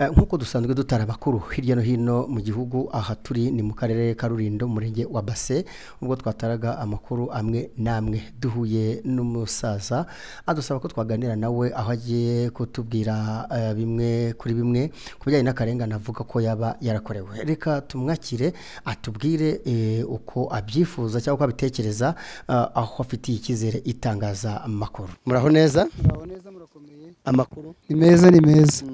Eh, nk'uko dusanzwe dutara abakuru hirya no hino mu gihugu aha turi ni mu karere ka Rulindo umurenge wa Base ubwo twataraga amakuru amwe n'amwe. Duhuye n'umusaza adusaba ko twaganira nawe aho agiye kutubwira eh, bimwe kuri bimwe ku bijyanye n'akarengane avuga ko yaba yarakorewe. Reka tumwakire atubwire eh, uko abyifuza cyangwa uko abitekereza ah, aho afitiye icyizere itangazamakuru. Muraho neza? Muraho neza murakomeye. Amakuru? Ni meza ni meza.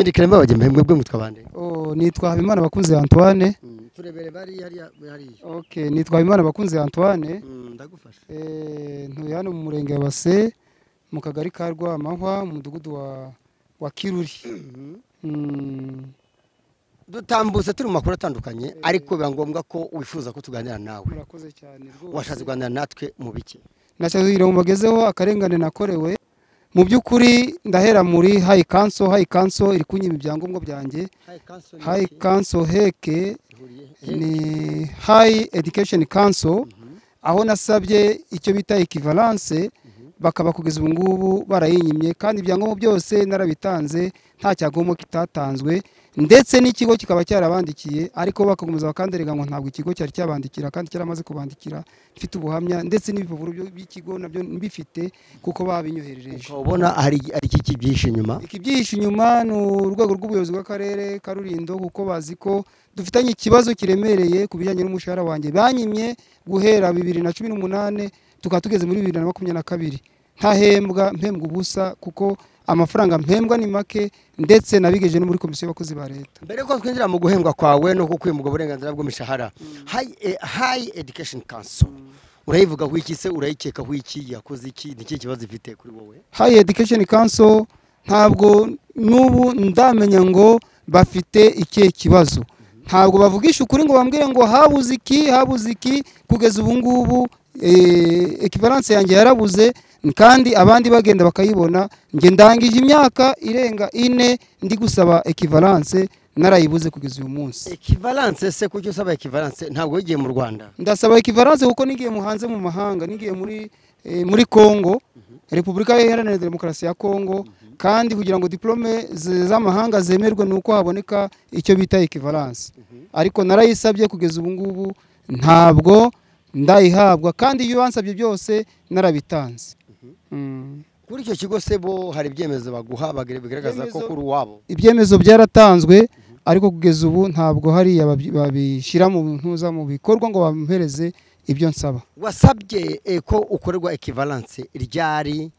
Mm. nyandikira mbabageme mwebwe mwitwa bande. Oh, nitwa habimana bakunze antoine. Turebere bari hariya hariya. Okay nitwa habimana bakunze antoine. Ndagufasha. Eh, ntuye hano mu murenge wa base mu kagari ka rwamahwa mu mudugudu wa wa kiruri. Mm. dutambutse turi mu makuru atandukanye ariko biba ngombwa ko wifuza ko tuganira nawe. Washatse kuganira natwe mu biki nashakira ngo mbagezeho akarengane nakorewe. Mu by'ukuri ndahera muri hayi kanso hayi kanso iri kunyima ibyangombwa byanjye. Hayi kanso heke ni hayi edikesheni kanso aho nasabye icyo bita ekivalanse bakaba kugeza ubu ngubu barayinyimye kandi ibyangombwa byose narabitanze nta cyangombwa kitatanzwe. Ndetse n'ikigo kikaba cyarabandikiye ariko bakakomeza bakanderega ngo ntabwo ikigo cyari cyabandikira kandi cyaramaze kubandikira mfite ubuhamya ndetse n'ibipapuro by'ikigo na byo mbifite kuko babinyoherereje ubona hari iki kibyihishe inyuma? Iki byihishe inyuma ni urwego rw'ubuyobozi bw'akarere ka Rulindo kuko bazi ko dufitanye ikibazo kiremereye ku bijyanye n'umushahara wanjye. Banyimye guhera bibiri na cumi n'umunani tukaba tugeze muri bibiri na makumyabiri na kabiri. Ntahembwa mpembwa ubusa kuko amafaranga mpembwa ni make ndetse nabigeje no muri komisiyo y'abakozi ba leta. Mbere ko twinjira mu guhembwa kwawe no kukwimurwa uburenganzira bw'imishahara hayi edikesheni kanso urayivugaho iki se? Urayikekaho iki? Yakoze iki? Ni ikihe kibazo ifite kuri wowe? Hayi edikesheni kanso ntabwo n'ubu ndamenya ngo bafite ikihe kibazo. Ntabwo bavugisha ukuri ngo bambwire ngo habuze iki habuze iki kugeza ubu ngubu ekivaranse yanjye yarabuze kandi abandi bagenda bakayibona njye ndangije imyaka irenga ine ndi gusaba ekivaranse narayibuze kugeza uyu munsi. Ekivalanse se kuki usaba ekivalanse ntabwo wigiye mu rwanda. Ndasaba ekivaranse kuko nigiye hanze mu mahanga nigiye muri eh, muri Kongo Repubulika Iharanira Demokarasi ya Kongo kandi kugira ngo diplome z- z'amahanga zemerwe ni uko haboneka icyo bita ekivalanse ariko narayisabye kugeza ubu ngubu ntabwo ndayihabwa. Kandi iyo bansabye byose narabitanze. Kuri icyo kigo se bo hari ibyemezo baguha bigaragaza ko kuri uwabo. Ibyemezo byaratanzwe ariko kugeza ubu ntabwo hariya babi- babishyira mu ntuza mu bikorwa ngo bampereze ibyo nsaba. Wasabye eh, ko ukorerwa ekivalanse ryari?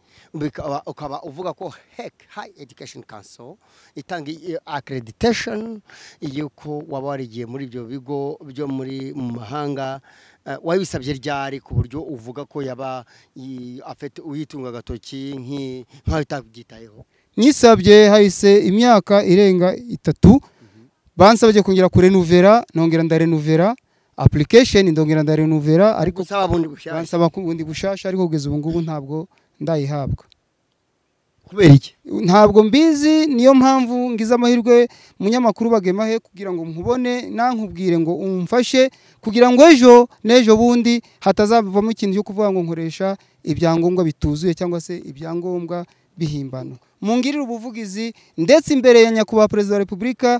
Ukaba uvuga ko hek hayi edikesheni kanso itanga akreditesheni y'uko waba warigiye muri ibyo bigo byo muri mu mahanga eh, wabisabye ryari ku buryo uvuga ko yaba uyitunga agatoki nk'aho itabyitayeho? Nyisabye hahise imyaka irenga itatu. Bansabye kongera kurenuvera nongera ndarenuvera. Application ndongera ndarenuvera ariko bansaba bundi bushasha ariko kugeza ubu ngubu ntabwo ndayihabwa. Kubera iki? Ntabwo mbizi niyo mpamvu ngize amahirwe munyamakuru bagemahe kugira ngo nkubone nankubwire ngo umfashe kugira ngo ejo n'ejo bundi hatazavamo ikintu cyo kuvuga ngo nkoresha ibyangombwa bituzuye cyangwa se ibyangombwa bihimbano. Mungirire ubuvugizi ndetse imbere ya nyakubahwa perezida wa repubulika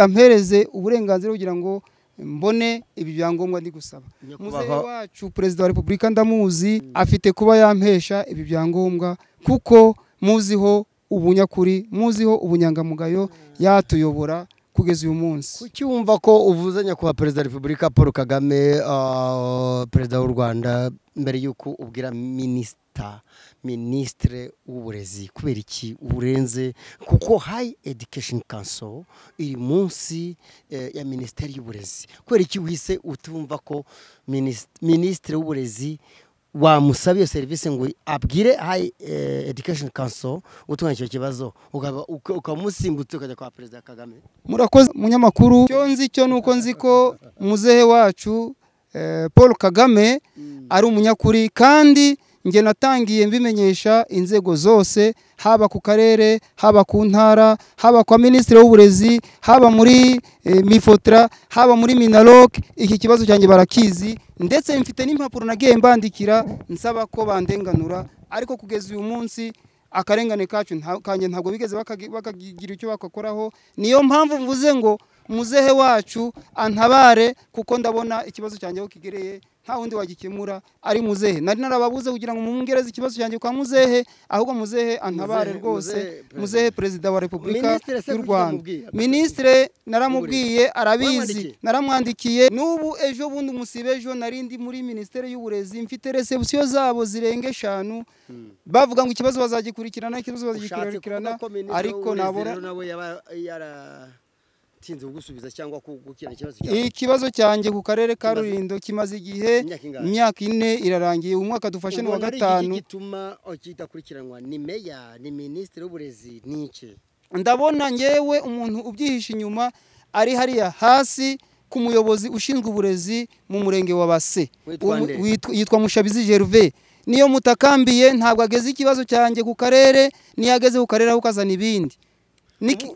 ampereze uburenganzira kugira ngo mbone ibi byangombwa ndi gusaba muzehe wacu perezida wa repubulika ndamuzi afite kuba yampesha ibi byangombwa kuko muziho ubunyakuri muziho ubunyangamugayo yatuyobora kugeza uyu munsi. Kuki wumva ko uvuze nyakubahwa perezida wa repubulika paul kagame ah, perezida w'u rwanda mbere y'uko ubwira minisita minisitire w'uburezi kubera iki uburenze? Kuko hayi edikesheni kanso iri munsi eh, ya minisiteri y'uburezi. Kubera iki wise utumva ko minis- minisitiri w'uburezi wamusaba serivisi ngo abwire hayi edikesheni kanso utunganya icyo kibazo. Ukamusimbutse ukajya kwa perezida kagame. Murakoze munyamakuru. Icyo nzi cyo ni uko nzi ko muzehe wacu eh, paul kagame ari umunyakuri kandi njye natangiye mbimenyesha inzego zose haba ku karere haba ku ntara haba kwa minisitiri w'uburezi haba muri eh, mifotra haba muri minarok iki kibazo cyanjye barakizi. Ndetse mfite n'impapuro nagiye mbandikira nsaba ko bandenganura ariko kugeza uyu munsi akarengane kacu kanjye ntabwo bigeze bakagi- bakagira icyo bakakoraho niyo mpamvu mvuze ngo muzehe wacu antabare kuko ndabona ikibazo cyanjye aho kigereye nta wundi wagikemura ari muzehe. Nari narababuze kugira ngo mumwongereze ikibazo cyanjye kwa muzehe ahubwo muzehe antabare rwose. muzehe perezida. wa repubulika y'u rwanda. minisitire naramubwiye arabizi. Naramwandikiye. N'ubu ejo bundi umusibe ejo nari ndi muri minisiteri y'uburezi. Mfite resebusiyo zabo zirenga eshanu. Bavuga ngo ikibazo bazagikurikirana ikibazo bazagikurikirana. ariko nabona yaratinze kugusubiza cyangwa gukemura ikibazo cyawe? Ikibazo cyanjye ku karere ka rulindo kimaze igihe Imyaka ine irarangiye umwaka dufashe ni uwa gatanu. gituma oh, kidakurikiranwa ni meya ni minisitiri w'uburezi ni iki? Ndabona ngewe umuntu ubyihishe inyuma ari hariya hasi ku muyobozi ushinzwe uburezi mu murenge wa base. Yitwa mushabizi gerve niyo mutakambiye ntabwo ageze ikibazo cyanjye ku karere niyo ageze ku karere aho ukazana ibindi.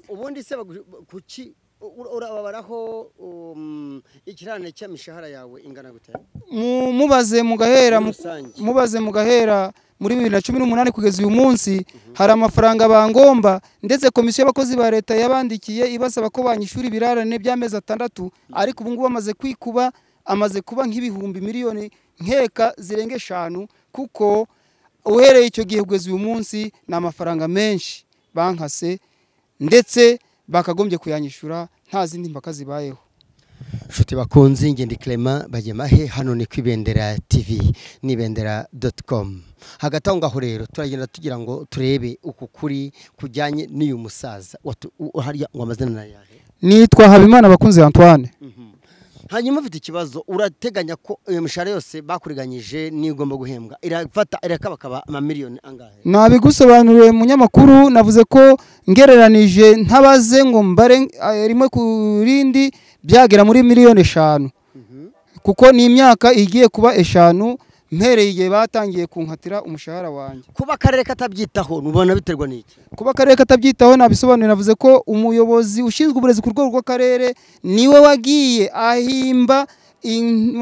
Ubundi se kuki urababaraho um, ikirane cy'imishahara yawe ingana gute mu- mubaze mu gahera Muri mu- rusange. mubaze mu gahera muri bibiri na cumi n'umunani kugeza uyu munsi hari amafaranga bangomba ndetse komisiyo y'abakozi ba leta yabandikiye ibasaba ko banyishyura ibirarane by'amezi atandatu ariko ubu ngubu amaze kwikuba amaze kuba nk'ibihumbi miliyoni nkeka zirenga eshanu kuko uhereye icyo gihe kugeza uyu munsi ni amafaranga menshi bankase ndetse bakagombye kuyanyishyura nta zindi mpaka zibayeho. Nshuti bakunze ingendo Clement bagemahe hano ni ku ibendera tv n'ibendera doti komu hagati aho ngaho rero turagenda tugira ngo turebe uku kuri kujyanye n'uyu musaza hariya ngo amazina ni ayahe? Nitwa habimana bakunze antoine. Hanyuma ufite ikibazo urateganya ko iyo mishahara yose bakuriganyije niyo ugomba guhembwa. Irafata irakabakaba amamiliyoni angahe? Nabigusobanuriye munyamakuru navuze ko ngereranije ntabaze ngo mbare eh, rimwe ku rindi byagera muri miliyoni eshanu. Kuko ni imyaka igiye kuba eshanu mpereye igihe batangiye kunkatira umushahara wanjye. Kuba akarere katabyitaho nubona biterwa n'iki? Kuba akarere katabyitaho nabisobanuye navuze ko umuyobozi ushinzwe uburezi ku rwego rw'akarere ni we wagiye ahimba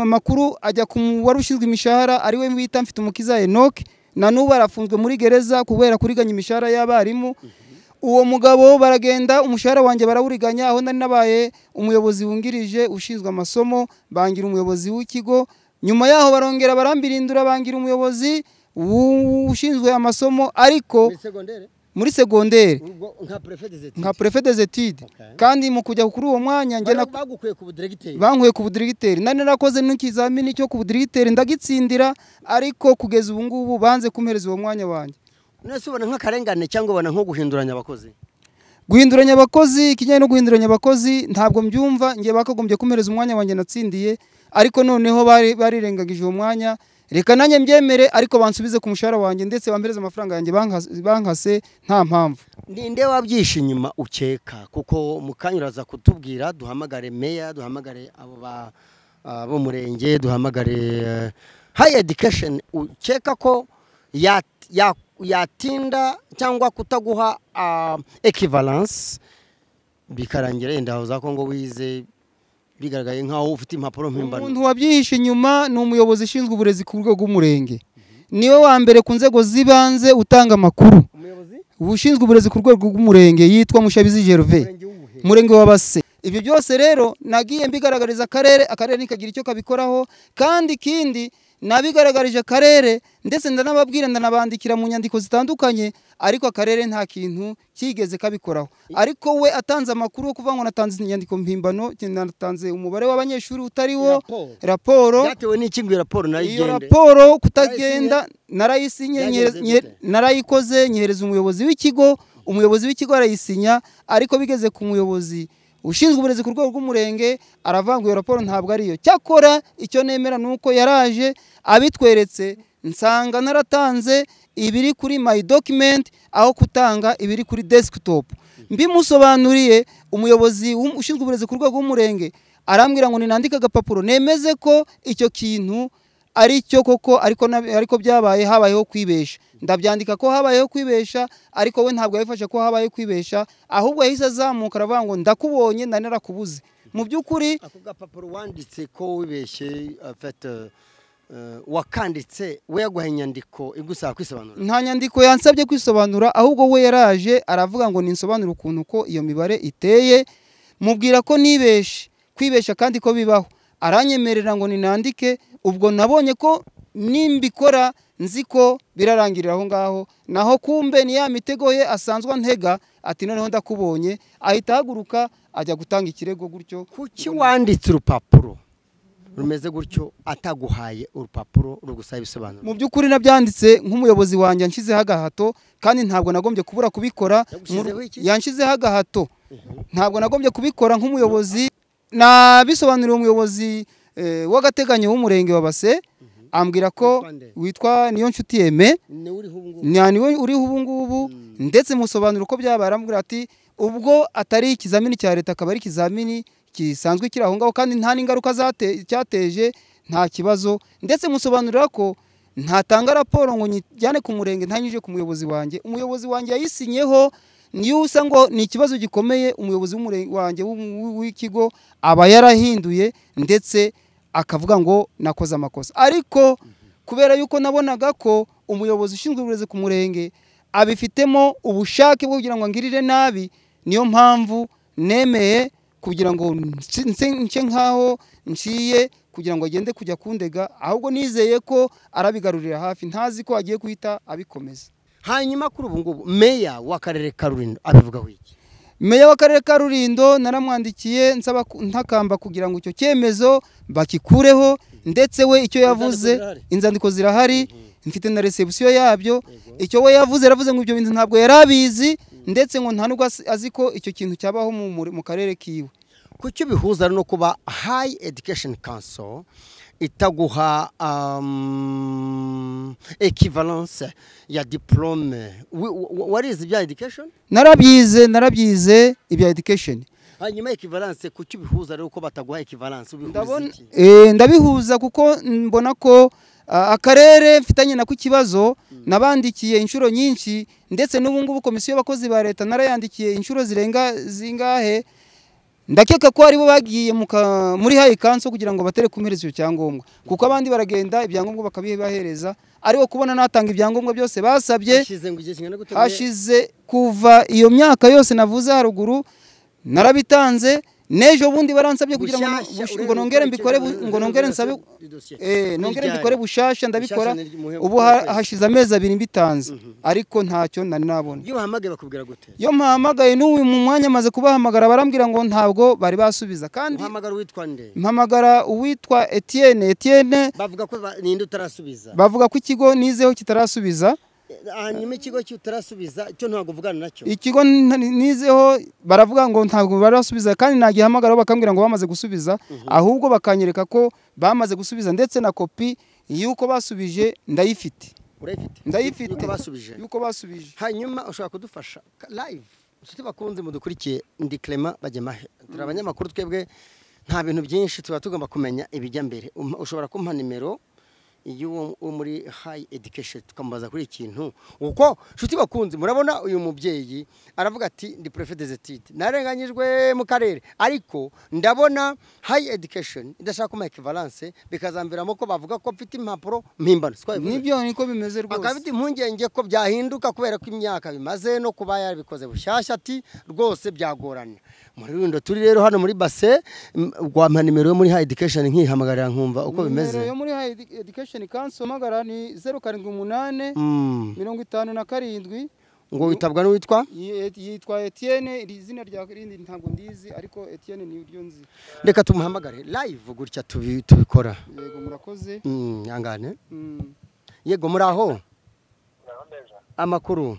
amakuru ajya ku wari ushinzwe imishahara ari we bita mfite umukiza enoke na n'ubu arafunzwe muri gereza kubera kuriganya imishahara y'abarimu. Uwo mugabo baragenda umushahara wanjye barawuriganya aho nari nabaye umuyobozi wungirije ushinzwe amasomo bangira umuyobozi w'ikigo nyuma yaho barongera barambirindura bangira umuyobozi ushinzwe amasomo ariko muri segonderi nka etudes Okay. kandi mu kujya kuri uwo mwanya ku budiregiteri. Bankuye ku budirigiteri nari narakoze n'ikizamini cyo ku budirigiteri ndagitsindira ariko kugeza ubu ngubu banze kumpereza uwo mwanya wanjye. None se ubona nk'akarengane cyangwa ubona nko guhinduranya abakozi? Guhinduranya abakozi ikijyanye no guhinduranya abakozi ntabwo mbyumva. Njye bakagombye kumpereza umwanya wanjye natsindiye. Ariko noneho bari barirengagije uwo mwanya. Reka nanjye mbyemere ariko bansubize ku mushahara wanjye ndetse bampereze amafaranga yanjye bankase- nta mpamvu. Ninde wabyishe inyuma ukeka? Kuko mu kanya uraza kutubwira duhamagare meya duhamagare abo ba ah, b'umurenge duhamagare eh, high education. Ukeka ko ya- ya- yatinda cyangwa kutaguha ah, equivalence? Bikarangira yenda kongo wize bigaragaye nk'aho ufite impapuro mpimbano. Umuntu wabyihishe inyuma ni umuyobozi ushinzwe uburezi ku rwego rw'umurenge. Niwe wa mbere ku nzego z'ibanze utanga amakuru. Ushinzwe uburezi ku rwego rw'umurenge yitwa mushabizi gerve umurenge wa base. Ibyo byose rero nagiye mbigaragariza akarere akarere ntikagira icyo kabikoraho kandi ikindi nabigaragarije akarere ndetse ndanababwira ndanabandikira mu nyandiko zitandukanye ariko akarere nta kintu kigeze kabikoraho. Ariko we atanze amakuru yo kuvuga ngo natanze inyandiko mpimbano natanze umubare w'abanyeshuri utari wo Raporo. iyo raporo na yo iyo igende raporo kutagenda narayikoze nyihereza umuyobozi w'ikigo umuyobozi w'ikigo arayisinya ariko bigeze ku muyobozi ushinzwe uburezi ku rwego rw'umurenge iyo raporo ntabwo ariyo cyakora icyo nemera ni uko yaraje abitweretse nsanga naratanze ibiri kuri my document aho kutanga ibiri kuri desktop. Mbimusobanuriye umuyobozi ushinzwe uburezi ku rwego rw'umurenge arambwira ngo ninandike agapapuro. Nemeze ko icyo kintu ari cyo koko ariko byabaye habayeho kwibesha ndabyandika ko habayeho kwibesha ariko we ntabwo yabifashe ko habayeho kwibesha ahubwo yahise azamuka aravuga ngo ndakubonye nari narakubuze mu by'ukuri ako gapapuro wanditse ko wibeshye afite eh, wakanditse we yaguhaye inyandiko igusaba kwisobanura. Nta nyandiko yansabye kwisobanura ahubwo we yaraje aravuga ngo ninsobanure ukuntu ko iyo mibare iteye. Mubwira ko nibeshe kwibesha kandi ko bibaho. Aranyemerera ngo ninandike ubwo nabonye ko nimbikora nzi ko birarangirira aho ngaho. Naho kumbe ni ya mitego ye asanzwe antega ati noneho ndakubonye ahita ahaguruka ajya gutanga ikirego gutyo. Kuki wanditse urupapuro? Rumeze gutyo ataguhaye urupapuro rugusaba ibisobanuro. Mu by'ukuri nabyanditse nk'umuyobozi wanjye yanshyizeho agahato kandi ntabwo nagombye kubura kubikora yanshyizeho agahato. Ntabwo nagombye kubikora nk'umuyobozi. Nabisobanuriye umuyobozi eh, w'agateganyo w'umurenge wa base. Ambwira ko Witwa niyo nshuti yeme. Niwe uriho ubu ngubu. Ndetse musobanura uko byabaye arambwira ati ubwo atari ikizamini cya leta akaba ari ikizamini gisanzwe kiri aho ngaho kandi nta n'ingaruka cyateje nta kibazo. Ndetse musobanurira ko ntatanga raporo ngo nyijyane ku murenge ntanyuje ku muyobozi wanjye. Umuyobozi wanjye yayisinyeho niyo usa ngo ni ikibazo gikomeye umuyobozi w'umurenge wanjye w'ikigo aba yarahinduye. Ndetse akavuga ngo nakoze amakosa. Ariko kubera yuko nabonaga ko umuyobozi ushinzwe uburezi ku murenge abifitemo ubushake bwo kugira ngo angirire nabi niyo mpamvu nemeye kugira ngo nce- nk'aho nciye kugira ngo agende kujya kundega ahubwo nizeye ko arabigarurira hafi ntazi ko agiye guhita abikomeza. Hanyuma kuri ubu ngubu meya w'akarere ka rulindo abivugaho iki meya w'akarere ka rurindo naramwandikiye nsaba ntakamba kugira ngo icyo cyemezo bakikureho ndetse we icyo yavuze inzandiko zirahari mfite na resebusiyo yabyo. Icyo we yavuze yaravuze ngo ibyo bintu ntabwo yari abizi ndetse ngo nta nubwo azi- ko icyo kintu cyabaho mu- karere kiwe. Kuki bihuza no kuba high education council itaguha um, equivalence ya wa- warize ibya education? Narabyize narabyize ibya education. Hanyuma equivalence kuki bihuza rero ko bataguha equivalence? Ubihuza iki? Eh, ndabihuza kuko mbona ko ah, akarere mfitanye nako ikibazo nabandikiye inshuro nyinshi ndetse n'ubu ngubu komisiyo y'abakozi ba leta narayandikiye inshuro zirenga zingahe ndakeka ko ari bo bagiye muri hayi kanso kugira ngo batere kumpereza icyo cyangombwa. Kuko abandi baragenda ibyangombwa bakabibahereza ariko kubona natanga ibyangombwa byose basabye hashize kuva iyo myaka yose navuze haruguru narabitanze n'ejo bundi baransabye kugira ngo nongere mbikore ngo nongere nsabe eh nongere mbikore bushasha ndabikora. Ubu hashize amezi abiri mbitanze. Ariko ntacyo nari nabona. Iyo uhamagaye bakubwira gute? Iyo mpahamagaye n'ubu mu mwanya amaze kubahamagara barambwira ngo ntabwo bari basubiza. Kandi uhamagara witwa nde? mpamagara uwitwa Etienne Etienne bavuga ko ninde utarasubiza? bavuga ko ikigo nizeho kitarasubiza. Hanyuma ikigo cy'utarasubiza cyo ntabwo uvugana na cyo? Ikigo nta- nizeho baravuga ngo ntabwo barasubiza kandi nagihamagaraho bakambwira ngo bamaze gusubiza ahubwo bakanyereka ko bamaze gusubiza ndetse na kopi y'uko basubije ndayifite. Urayifite? Ndayifite. Yuko basubije? Y'uko basubije. Hanyuma ushobora kudufasha live. Inshuti bakunze mudukurikiye ndi Clement Bagemahe. Turi abanyamakuru twebwe nta bintu byinshi tuba tugomba kumenya ibijya mbere. Umpa- ushobora kumpa nimero wo muri high education tukamubaza kuri iki kintu uko inshuti bakunze murabona uyu mubyeyi aravuga ati ndi études narenganyijwe mu karere. Ariko ndabona high education idashaka kuma equivalence bikazamviramo ko bavuga ko mfite impapuro mpimbano ni byo niko bimeze rwose. Afite impungenge ko byahinduka kubera ko imyaka bimaze no kuba yabikoze bushyashya ati rwose byagorana. Muri rundo turi rero hano muri base wampa nimero yo muri high education nkihamagarira nkumva uko bimeze. Nimero yo muri education council mpamagara ni zeru karindwi umunani Mm. mirongo itanu na karindwi. Ngo witabwa n'uwitwa? Yi- yitwa Etienne iri zina rya rindi ntabwo ndizi ariko Etienne ni ryo nzi. Reka tumuhamagare live gutya tubi- tubikora. Yego murakoze. Mm, nyangane Mm. yego muri aho? Amakuru.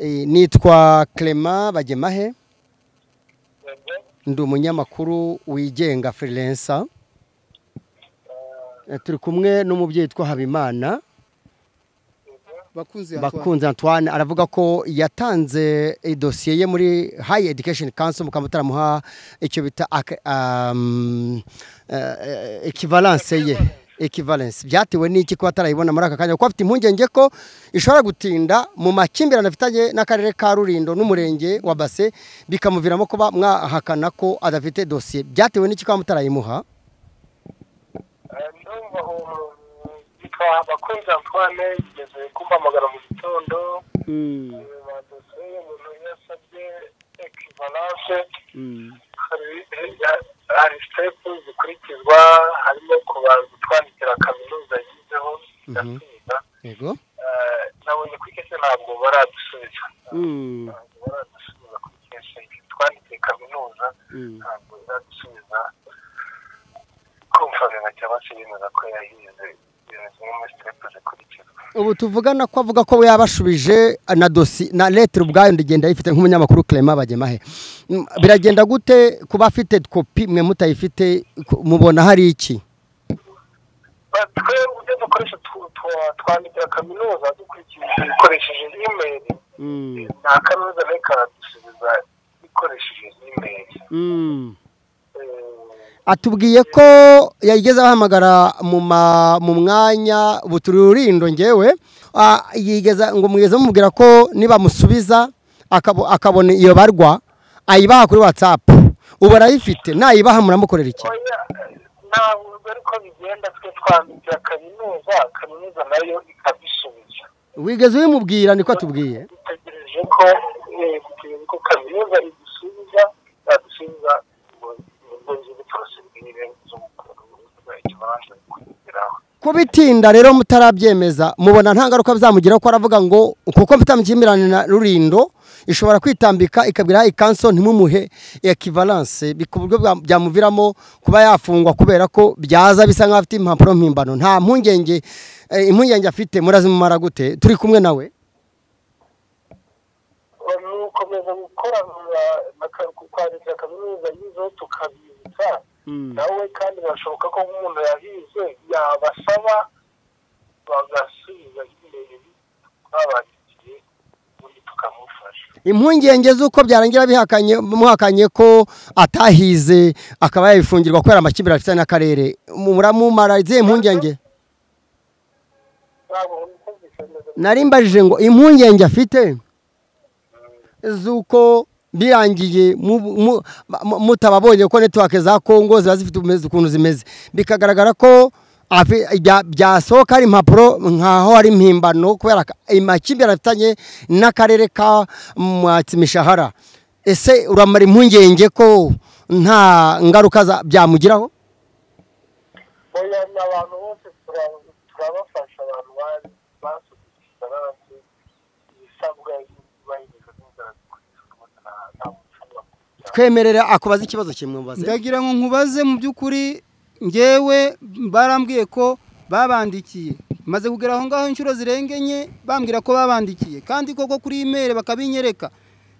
Eh, nitwa Clement Bagemahe. Ndi umunyamakuru wigenga freelancer. Turi kumwe n'umubyeyi witwa Habimana. Bakunze Antoine. aravuga ko yatanze idosiye ye muri High Education Council mukaba mutaramuha icyo bita um, eh, equivalence ye. Equivalence. Byatewe n'iki kuba atarayibona muri aka kanya? Kuko afite impungenge ko ishobora gutinda mu makimbirane afitanye n'akarere ka Rulindo n'umurenge wa Base bikamuviramo kuba mwahakana ko adafite dosiye byatewe n'iki kuba mutarayimuha ndumva abakunzi Antoine yigeze kumpamagara mu gitondo badosiye umuntu yasabye ekivalance hari sitepu zikurikizwa harimo kubanza kutwandikira kaminuza yizeho igasubiza yego Eh, nabonye kuri kese ntabwo baradusubiza ntabwo baradusubiza kuri kese twandikiye kaminuza ntabwo baradusubiza kumvaga cyangwa se bemeza ko yahize ibintu zimwe muri sitepu zikurikizwa ubu tuvugana ko avuga ko yabashubije na dosi na leta ubwayo ndigenda ayifite nk'umunyamakuru Clement Bagemahe. Mm, biragenda gute kuba afite kopi mwe mutayifite? Mubona hari iki? Twe uburyo dukoresha twandikira kaminuza dukurikije dukoresheje imeri nta kaminuza na yo ikaradusubiza ikoresheje imeri Mm. Atubwiye ko yageze abahamagara mu mwanya buturindo ngewe yigeza ngo mugeze mumubwira ko nibamusubiza akabo- akabona iyo barwa ayibaha kuri watsapu ubu arayifite nayibaha muramukorera iki? Ntabwo ariko bigenda twe twandikira kaminuza kaminuza na yo ikadusubiza wigeze ubimubwira niko atubwiye? Dutegereje ko eh, dutegereje ko kaminuza idusubiza yadusubiza ngo ngo nzibe porosibwire z'umukuru ikibanza kugeraho kubitinda rero mutarabyemeza mubona nta ngaruka bizamugiraho ko aravuga ngo kuko mfite amakimbirane na rurindo ishobora kwitambika ikabwira ikanso ntimumuhe ekivalanse ku buryo byamuviramo kuba yafungwa kubera ko byaza bisa nk'aho afite impapuro mpimbano. Nta mpungenge eh, impungenge afite murazimumara gute? Turi kumwe nawe. Na ka- kwandikira kaminuza yizeho tukabibutsa. Nawe kandi birashoboka ko nk'umuntu yahize yabasaba bagasubiza imbere babandikiye ubundi tukamufasha. Impungenge z'uko byarangira bihakanye muhakanye ko atahize akaba yabifungirwa kubera amakimbirane afite n'akarere. Muramumara izihe impungenge? Ntabwo nkumvise neza nari mbajije ngo impungenge afite? Z'uko birangiye mu- mu- mu- mutababonye ko netiwake za kongo ziba zifite ukuntu zimeze. Bikagaragara ko byasohoka hari impapuro nkaho ari impimbano kubera amakimbirane afitanye n'akarere ka mwatimishahara. Ese uramara impungenge ko nta ngaruka byamugiraho? Abantu bose tura- turabafasha abantu bari basubije ifaransa ibisabwa yubahiriza n'inzara zikurikizwa rwose nta- nta muntu ushobora kugira twemerera akubaza ikibazo kimwe mubaze ndagira ngo nkubaze mu by'ukuri ngewe barambwiye ko babandikiye. Maze kugera aho ngaho inshuro zirenga enye bambwira ko babandikiye. Kandi koko kuri imeri bakabinyereka.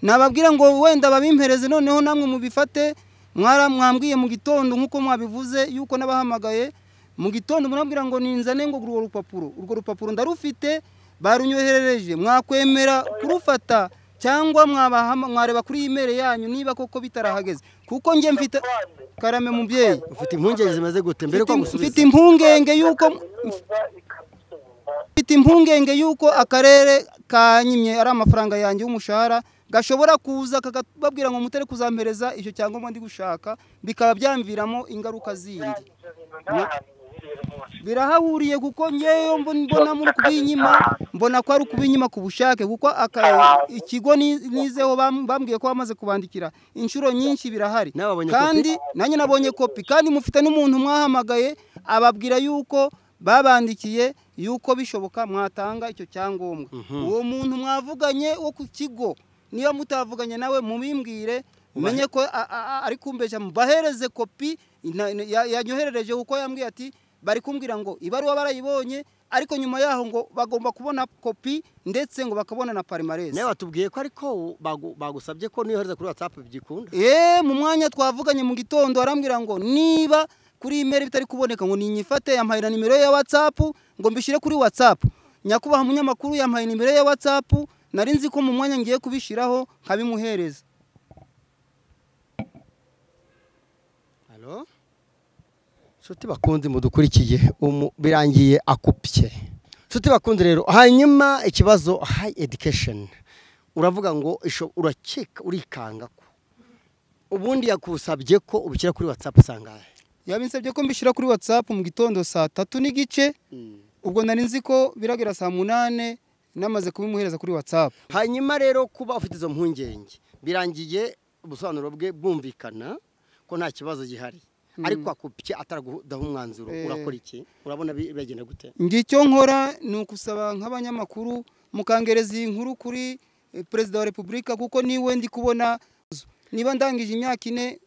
Nababwira ngo wenda babimpereze noneho namwe mubifate. Mwambwiye mu gitondo nk'uko mwabivuze yuko nabahamagaye. Mu gitondo murambwira ngo ninzane ngo urwo rupapuro. Urwo rupapuro ndarufite barunyoherereje. Mwakwemera kurufata. Cyangwa mwareba kuri imeri yanyu niba koko bitarahageze. Kuko njye mfite karame mubyeyi. Ufite impungenge zimeze gute? Mbere ko gusubiza mfite impungenge yuko mfite impungenge yuko akarere kanyimye ari amafaranga yanjye y'umushahara gashobora kuza kakababwira ngo mutere kuzampereza icyo cyangombwa ndi gushaka bikaba byamviramo ingaruka zindi. Birahahuriye kuko ngewe mbo- mbona muri kubinyima mbona ko ari ukubinyima ku bushake kuko ikigo ni- nizeho bam- bambwiye ko bamaze kubandikira. Inshuro nyinshi birahari. Kandi nanjye nabonye kopi. Kandi mufite n'umuntu mwahamagaye ababwira yuko babandikiye yuko bishoboka mwatanga icyo cyangombwa. Uwo muntu mwavuganye wo ku kigo niba mutavuganye nawe mubimbwire umenye ko ari kumbeshya bahereze kopi yanyoherereje kuko yambwiye ati bari kumbwira ngo ibaruwa barayibonye ariko nyuma yaho ngo bagomba kubona kopi ndetse ngo bakabona na parimaresi nawe watubwiye ko ariko bagu- bagusabye ko niyohereza kuri watsapu byikunda eee mu mwanya twavuganye mu gitondo arambwira ngo niba kuri imeri bitari kuboneka ngo ninyifate yampaye na nimero ya watsapu ngo mbishyire kuri watsapu nyakubahwa umunyamakuru yampaye nimero ya watsapu nari nzi ko mu mwanya ngiye kubishyiraho nkabimuhereza. Nshuti bakunze mudukurikiye. Umu- birangiye akupye. Nshuti bakunze rero. Hanyuma ikibazo hayi edikesheni uravuga ngo isho- urakeka urikanga ko. Ubundi yakusabye ko ubishyira kuri watsapu usangahe yabinsabye ko mbishyira kuri watsapu mu gitondo saa tatu n'igice. Ubwo nari nzi ko biragera saa munane namaze kubimuhereza kuri watsapu hanyuma rero kuba ufite izo mpungenge birangiye ubusobanuro bwe bwumvikana ko nta kibazo gihari. Ariko akupye ataragudaho umwanzuro Eh. urakora iki? Urabona bi- bigenda gute? Icyo nkora ni ukusaba nk'abanyamakuru mukangereza iyi nkuru kuri eh, perezida wa repubulika kuko ni we ndi kubona niba ndangije imyaka ine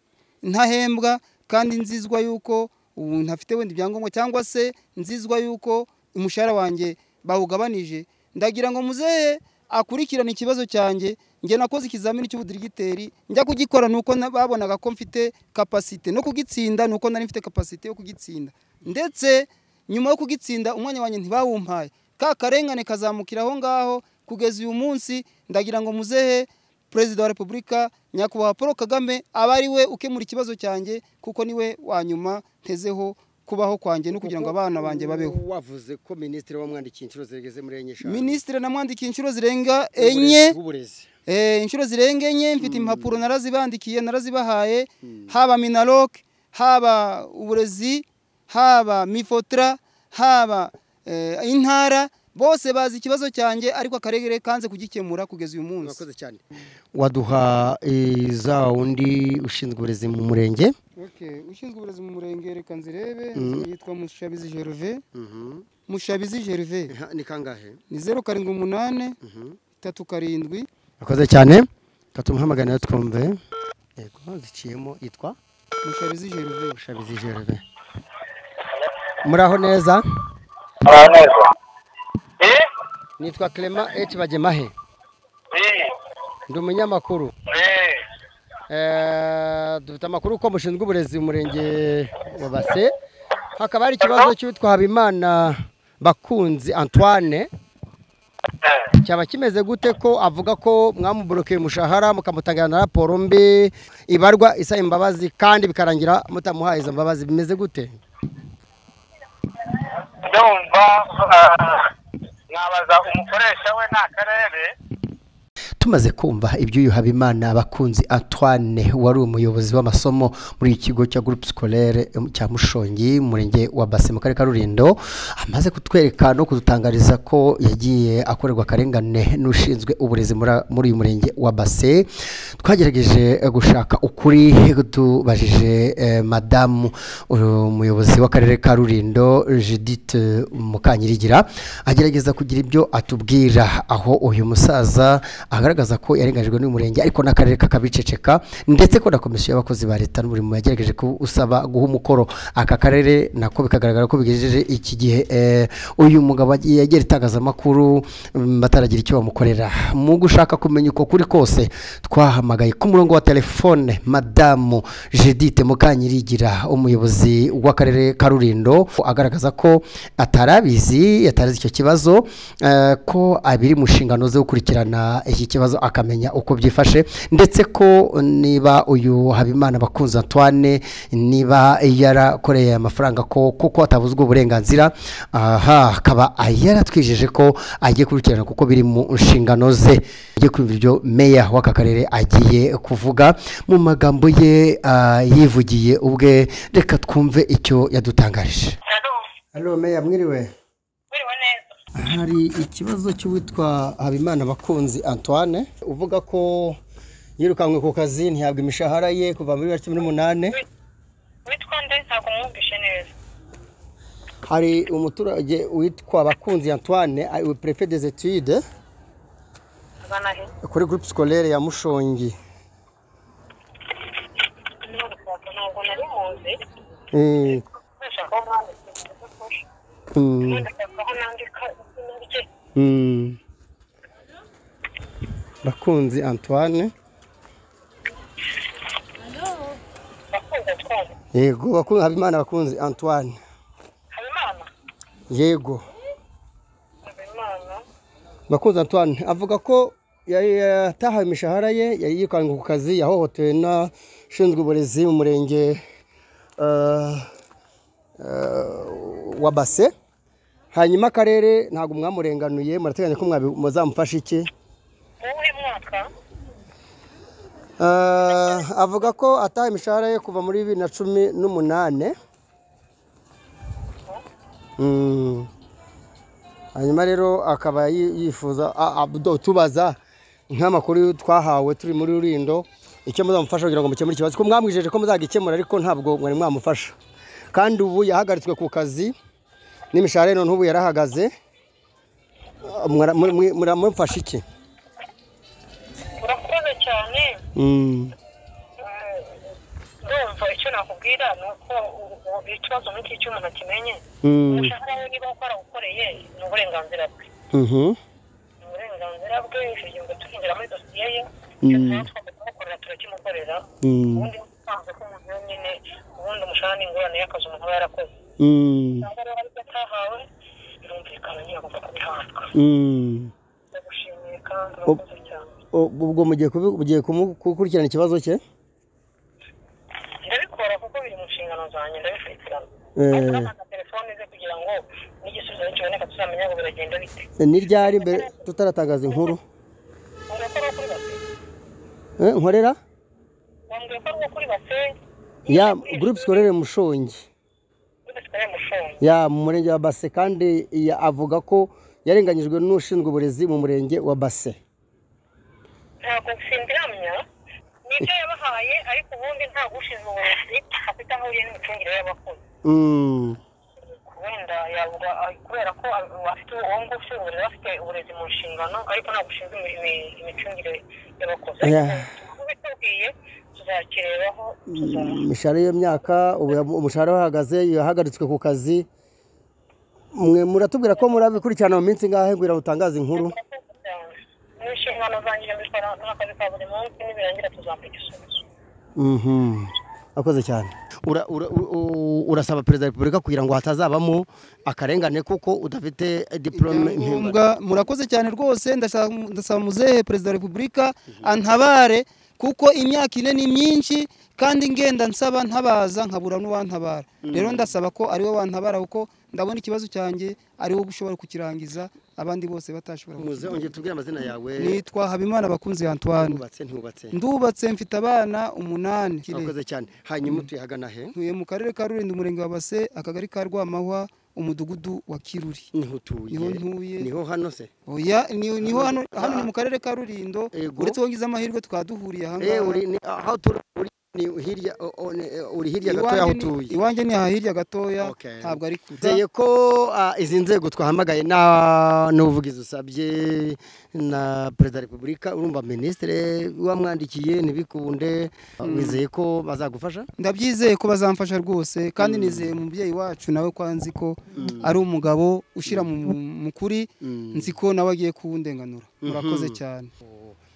ntahembwa kandi nzizwa yuko ubu ntafite wenda ibyangombwa cyangwa se nzizwa yuko umushahara wanjye bawugabanije. Ndagira ngo muzehe akurikirane ikibazo cyanjye njye nakoze ikizamini cy'ubudirigiteri njya kugikora ni uko na- babonaga ko mfite kapasite no kugitsinda ni uko nari mfite kapasite yo kugitsinda. Ndetse nyuma yo kugitsinda umwanya wanjye ntibawumpaye ka karengane kazamukira aho ngaho kugeza uyu munsi ndagira ngo muzehe perezida wa repubulika nyakubahwa paul kagame aba ari we ukemura ikibazo cyanjye kuko ni we wa nyuma ntezeho kubaho kwanjye no kugira ngo abana banjye babeho. wavuze ko minisitiri wamwandikiye inshuro zigeze muri enye eshanu minisitiri namwandikiye inshuro zirenga enye. Inshuro zirenga enye mfite impapuro narazibandikiye narazibahaye haba minaloc haba uburezi haba mifotra haba eh, intara bose bazi ikibazo cyanjye ariko akarere kanze kugikemura kugeza uyu munsi. Waduha eh, za wundi ushinzwe uburezi mu murenge? Okay, ushinzwe uburezi mu murenge reka nzirebe Mhm. yitwa mushabizi gerve Mhm. mushabizi gerve ni kangahe? Ni zeru karindwi umunani Mhm. itatu karindwi urakoze cyane katumuhamagara na yo twumve. Yego ziciyemo yitwa? Mushabizi gerve bushabizi gerve muraho neza? Aha neza. Eh? Nitwa clement h. Bagemahe. Eh? Ndi umunyamakuru. Eh? Eh, dufite amakuru ko mushinzwe uburezi mu murenge wa base. Hakaba hari ikibazo cy'uwitwa habimana bakunzi antoine. Cyaba kimeze gute ko avuga ko mwamuborokeye umushahara mukamutangira na raporo mbi ibarwa isaba imbabazi kandi bikarangira mutamuhaye izo mbabazi bimeze gute? Ndumva ah, mwabaza umukoresha we n'akarere tumaze kumva iby'uyu habimana abakunzi antoine wari umuyobozi w'amasomo muri iki kigo cya groupe scolaire cya mushongi mu murenge wa base mu karere ka rulindo amaze kutwereka no kudutangariza ko yagiye akorerwa akarengane n'ushinzwe uburezi muri- uyu murenge wa base twagerageje gushaka ukuri tubajije eh, madamu umuyobozi w'akarere ka rulindo judith mukanyirigira agerageza kugira ibyo atubwira. Aho uyu musaza agaragaza ko yarengajwe n'umurenge ariko n'akarere kakabiceceka ndetse ko na komisiyo y'abakozi ba leta n'umurimo yagerageje usaba guha umukoro. Aka karere nako bikagaragara ko bigejeje iki gihe. Eh, uyu mugabo yegera itangazamakuru mm, bataragira icyo bamukorera. Mu gushaka kumenya uko kuri kose twahamagaye ku murongo wa telefone madamu judith mukanyirigira umuyobozi w'akarere ka rulindo agaragaza ko atarabizi atarazi icyo kibazo eh, ko abiri mu nshingano zo gukurikirana iki kibazo akamenya uko byifashe. Ndetse ko niba uyu habimana bakunze antoine niba yarakoreye amafaranga ko kuko atabuzwa uburenganzira aha akaba yaratwijeje ko agiye kubikurikirana kuko biri mu nshingano ze. Agiye kumva ibyo meya w'aka karere agiye kuvuga. Mu magambo ye ah, yivugiye ubwe reka twumve icyo yadutangarije. Halo meya mwiriwe? Mwiriwe neza. Hari ikibazo cy'uwitwa habimana bakunzi antoine uvuga ko yirukanwe ku kazi ntihabwa imishahara ye kuva muri bibiri cumi n'umunani. Witwa nde? Ntabwo mwumvishe neza. Hari umuturage witwa bakunzi antoine ari prefe des etudes kuri groupe scolaire ya mushongi. Ntabwo nari muzi. Mm, nshaka aho nanditse isakoshi mm, ndashaka aho nandika izina rye mm. Bakunzi antoine. Bakunze twumva yego bakunzi habimana bakunzi antoine. Yego. Bakunzi antoine. Avuga ko yatahawe imishahara ye yari yirukanwe ku kazi yahohotewe n'ushinzwe uburezi mu murenge eh, eh, wa base. Hanyuma akarere ntabwo mwamurenganuye murateganya ko muzamufasha iki? Eh, avuga ko ataha imishahara ye kuva muri bibiri na cumi n'umunani Mm. hanyuma rero akaba yi- yifuza tubaza nk'amakuru twahawe turi muri rurindo icyo muzamufasha kugira ngo mukemure ikibazo. Ko mwamwijeje ko muzagikemura ariko ntabwo mwari mwamufasha. Kandi ubu yahagaritswe ku kazi. N'imishahara ye none ubu yarahagaze. Ah, muramufasha iki? Urakoze cyane. Mm, ndumva icyo nakubwira ni uko ikibazo muri iki cy'umuntu akimenye. Mm, umushahara we niba warawukoreye ni uburenganzira bwe. Mhm, ni uburenganzira bwe icyo gihe ngo tukinjira muri dosiye ye. Mm. twagomba kumukorera turakimukorera ubundi usanzwe ko umuntu wenyine ubundi umushahara ni ingurane y'akazi umuntu aba yarakoze. Mm, mm. ubwo mugiye gukurikirana ikibazo cye? Ndabikora kuko biri mu nshingano zanjye ndabikurikirana Eh. nta telefone ze kugira ngo n'igisubizo nikiboneka tuzamenya ngo biragenda bite. Ni ryari mbere tutaratangaza inkuru? Eh, nkorera? Mushongi kuri base mushongi. Ya mu murenge wa base kandi ya- avuga ko yarenganyijwe n'ushinzwe uburezi mu murenge wa base ntabwo simbiramya ni byo yabahaye ariko ubundi ntabwo ushinzwe uburezi afite aho ahuriye n'imicungire y'abakozi Mm, wenda yavuga ah, kubera ko afite uwo nguwo ushinzwe uburezi afite uburezi mu nshingano ariko ntabwo ushinzwe imi- imi- imicungire y'abakozi. Tuzakirebaho imishahara y'iyo myaka umushahara wahagaze yahagaritswe ku kazi. Mwe muratubwira ko murabikurikirana mu minsi kugira ngo utangaze inkuru? Inshingano zanjye mbikora n'akazi ka buri munsi nibirangira igisubizo. Mhm. akoze cyane. Ura- ura- u- urasaba perezida wa repubulika kugira ngo hatazabamo akarengane kuko udafite diporome murakoze cyane rwose. Ndasaba muzehe perezida wa repubulika antabare. Kuko imyaka ine ni myinshi kandi ngenda nsaba ntabaza nkabura n'uwantabara. Rero ndasaba ko ari we wantabara kuko ndabona ikibazo cyanjye ari we ushobora kukirangiza abandi bose batashobora amazina yawe. Nitwa habimana bakunzi antoine. Ndubatse mfite abana umunani. Cyane. Hanyuma utuye hagana he? Ntuye mu karere ka rulindo umurenge wa base akagari ka rwamahwa umudugudu wa kiruri. Niho utuye. Niho ntuye. ni ho hano se? Oya ni- ni ho hano hano ni mu karere ka rulindo. Ego. uretse ko ngize amahirwe tukaba duhuriye aha Eh, ngaha. Uri ni aho turi uri hirya o- o- ni- uri hirya gato Iwanjye y'aho ni- utuye? Iwanjye ni hirya gatoya ntabwo ari kure Nzeye ko izi nzego twahamagaye na n'ubuvugizi usabye na perezida wa repubulika urumva minisitiri wamwandikiye ntibikunde wizeye ko bazagufasha? Ndabyizeye ko bazamfasha rwose kandi nizeye umubyeyi wacu nawe ko nzi ko ari umugabo ushyira mu kuri nzi ko nawe agiye kuwundenganura. Murakoze cyane.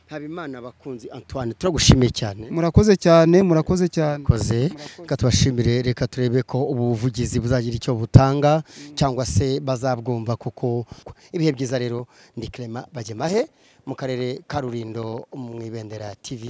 Habimana bakunzi antoine turagushimiye cyane. Murakoze cyane murakoze cyane. Koze reka tubashimire reka turebe ko ubu buvugizi buzagira icyo butanga cyangwa se bazabwumva kuko ibihe byiza rero. Ni Clement Bagemahe mu karere ka Rulindo mu ibendera TV